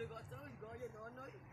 the got someone got it.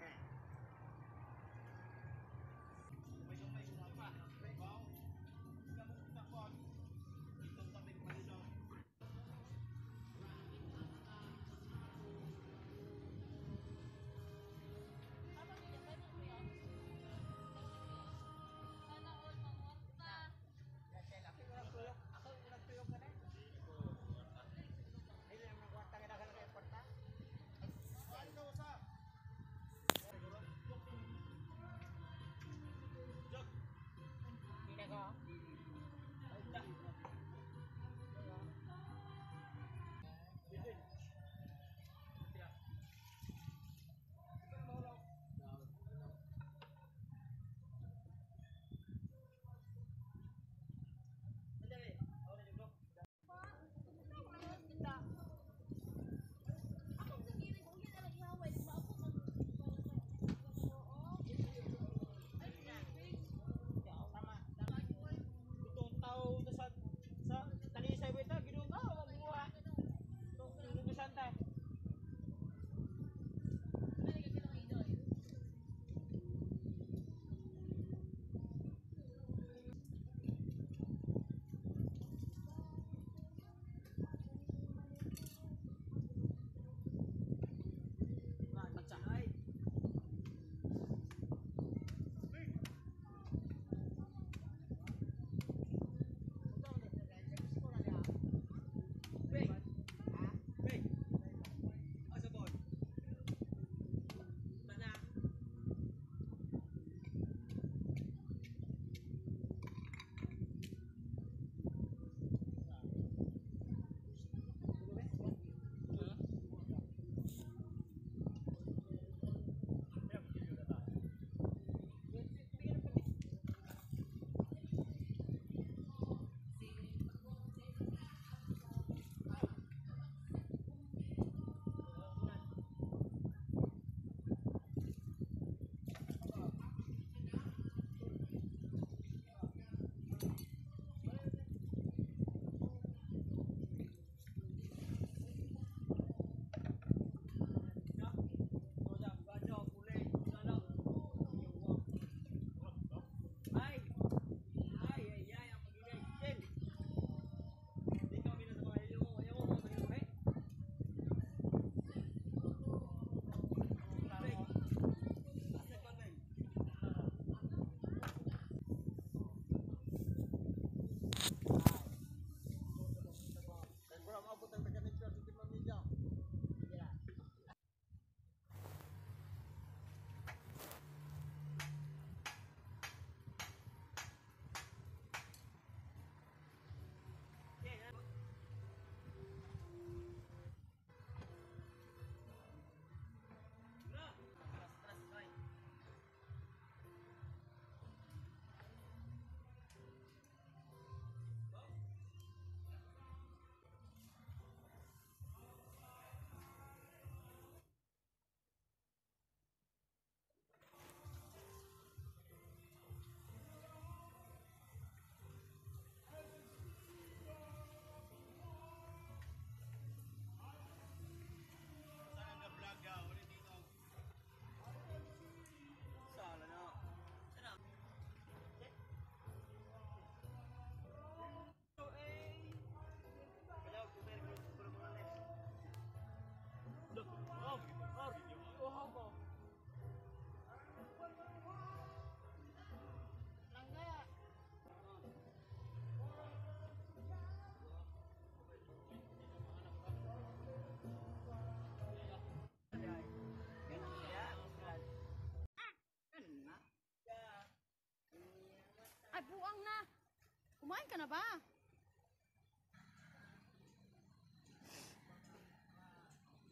Kumain ka na ba?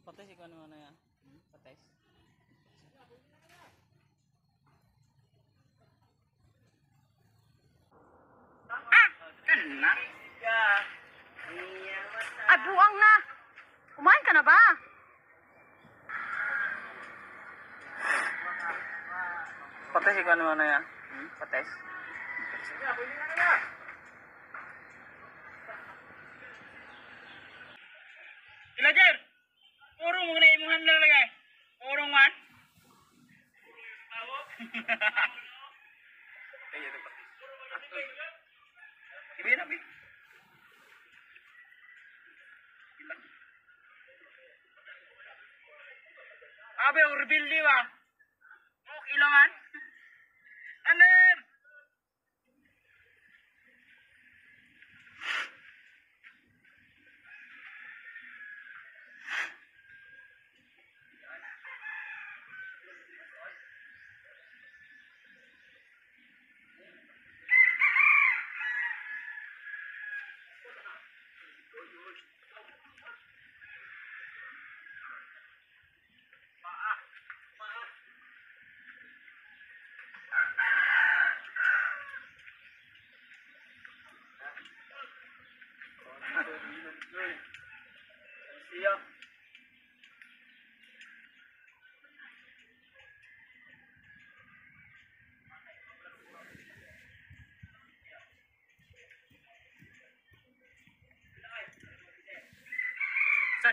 Pates ikaw naman na yan. Pates. Ay, buang na. Kumain ka na ba? Pates ikaw naman na yan. Pates. Ilajar,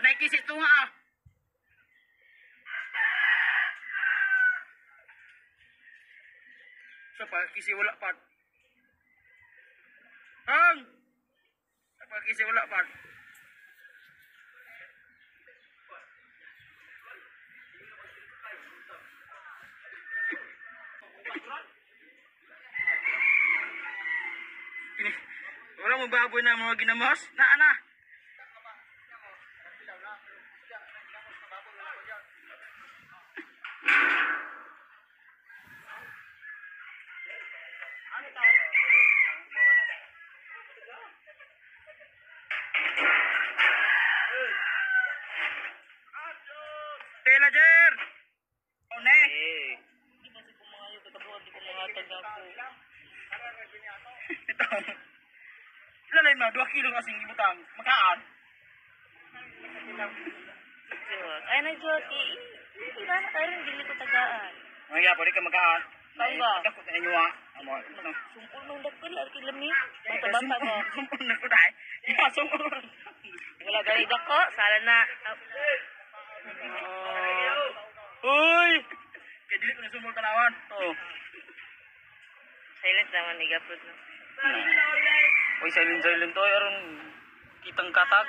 Sa naikis ito nga ah. Sa pagkisi wala pa. Hang! Sa pagkisi wala pa. Wala mo baboy na mga ginamos? Na ana? nga sing ibutang, makaan. Ay, na Joti. Ila na kayo rin ko tagaan. Ang iya, pwede ka magaan. Saan ba? Ako sa inyo Sumpul nung kan dakil, arki lami. Bata-bata eh, ko. Sumpul na ko dahil. Iya, sumpul. Wala ganit ako. Sala na. Oh. Uy! Kaya dili ko sumpul Uy, silent silent to. Aron kitang katag.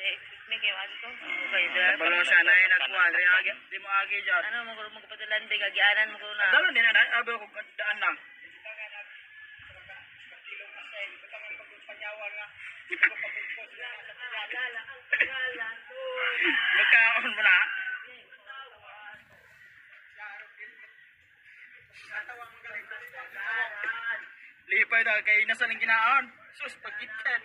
Eh. Balo siya na yun nakuha. Di mo agi dyan. Ano, maguro mo kapatilan, di gagianan mo ko na. Dalo din na, abi ako daan lang. Magkaon mo na. Lipay na kay nasa lang ginaon. Sus, pagkitan.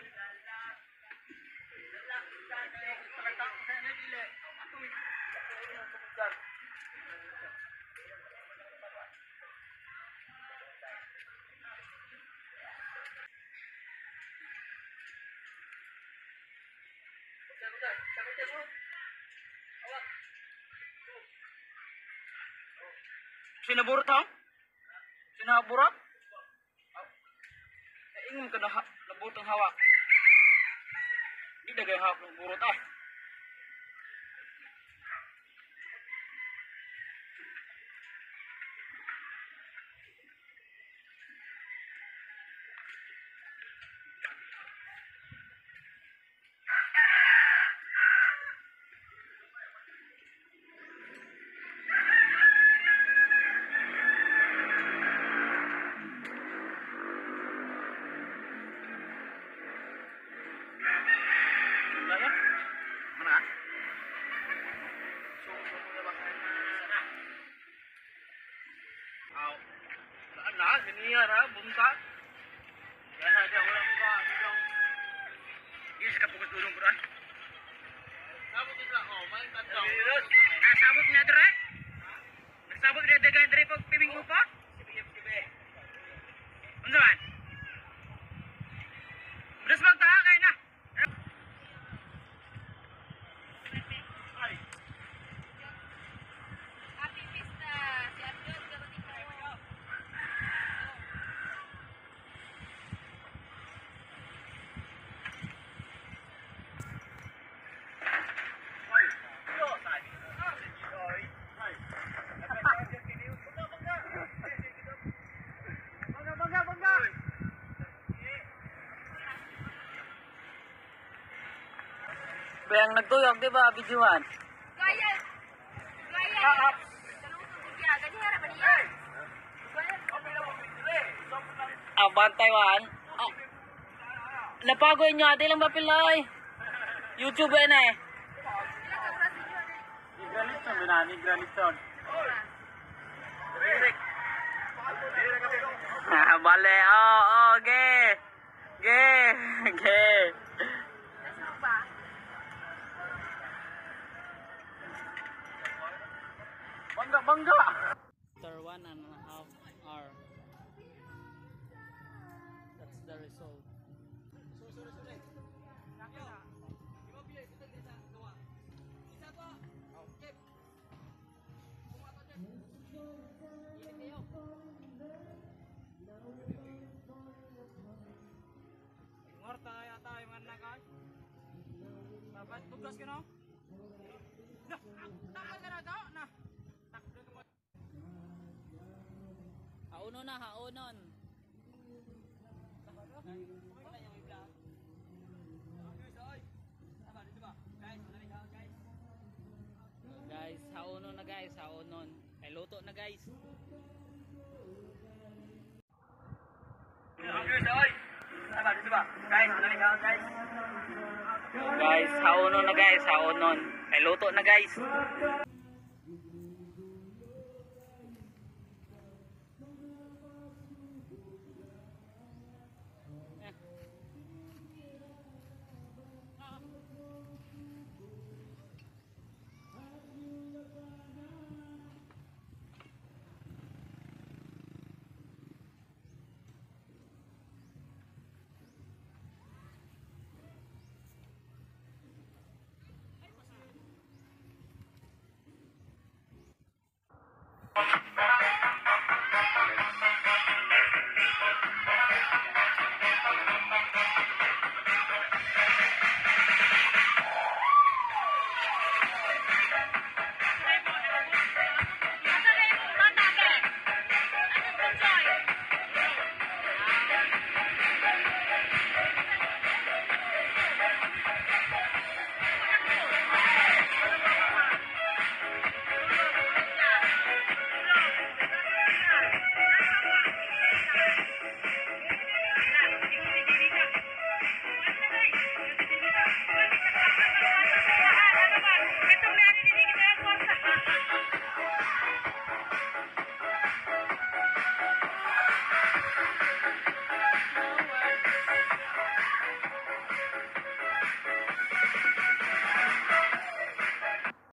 Sinaburot ha? Sinaburot? Ingin ka na ha, nabot ang hawak. Hawak ng burot ah. Nasabog na dre? Nasabog Bayang nagtuyog, di ba, bijuan? Gaya. Gaya. Aban Taiwan. Oh. Napagoy nyo, adi lang ba pilay? YouTube na eh. Granito, minani granito. Ah, bale, oh, oh, ge. Ge, ge. Bangga, bangga. After one and a half hour. That's the result. Ngorta yata yung anak ka. Dapat tugas ka no? Nah, takal ka na daw na. Hauno na, haunon. Guys, haunon na guys, haunon. Ay luto na guys. Guys, haunon na guys, haunon. Ay luto na guys. you